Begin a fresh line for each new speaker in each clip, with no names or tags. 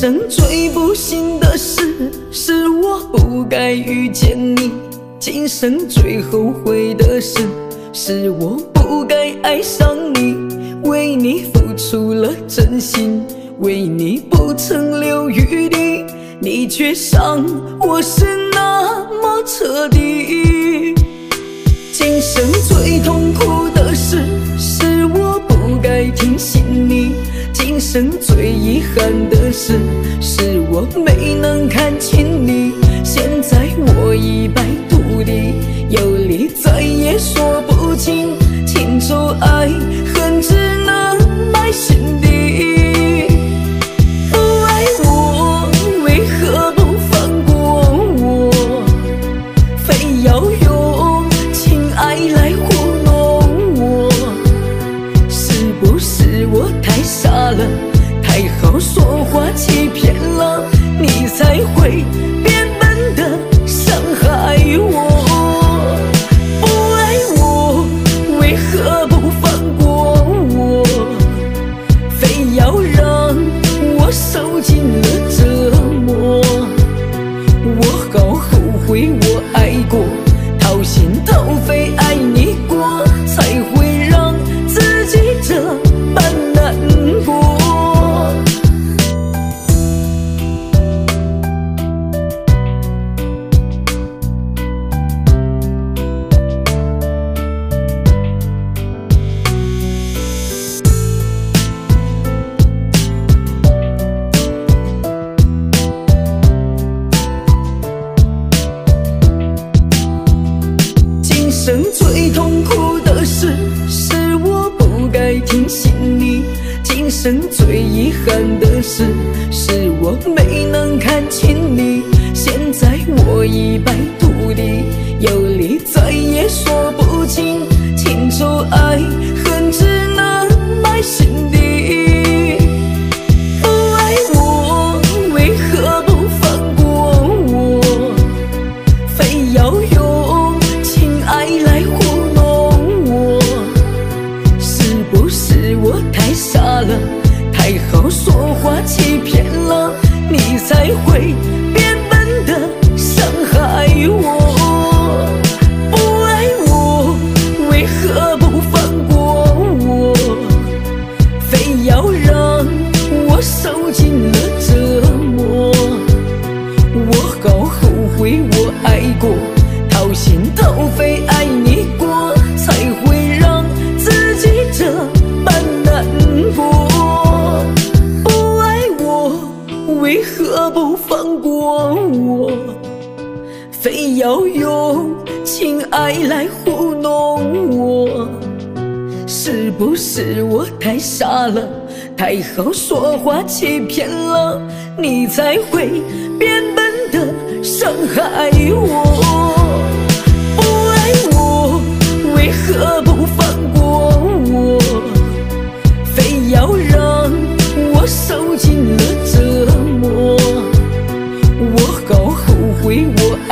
生最不幸的事，是我不该遇见你；今生最后悔的事，是我不该爱上你。为你付出了真心，为你不曾留余地，你却伤我是那么彻底。今生最痛苦的事，是我不该听信你。今生最遗憾的事，是我没能看清你。现在我已白再会。痛苦的事，是我不该提醒你；今生最遗憾的事，是我没能看清你。现在我一败涂地，有理再也说不清，情仇爱了，太好说话欺骗了，你才会变笨的伤害我？放过我，非要用情爱来糊弄我，是不是我太傻了，太好说话欺骗了，你才会变笨的伤害我，不爱我，为何不放过我，非要让我受尽了折磨。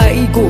caigo.